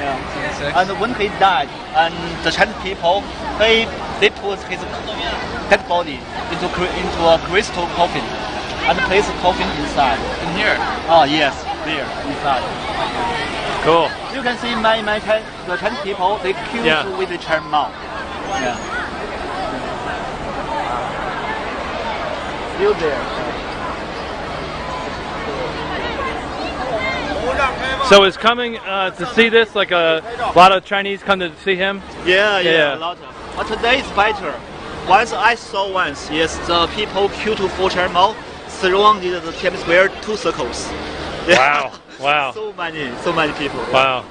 Yeah. And when he died, and the Chinese people, they they put his dead body into into a crystal coffin, and place the coffin inside. In here. Oh yes, there inside. Cool. You can see my my Chi- the Chinese people they kill Yeah. with the Chairman Mao. Yeah. Still there. So is coming uh, to see this like a lot of Chinese come to see him? Yeah, yeah, Yeah. a lot of. But today is better. Once I saw once, yes, the people queue to for Chairman Mao surrounded the Tiananmen Square two circles. Yeah. Wow. Wow. so many, so many people. Wow.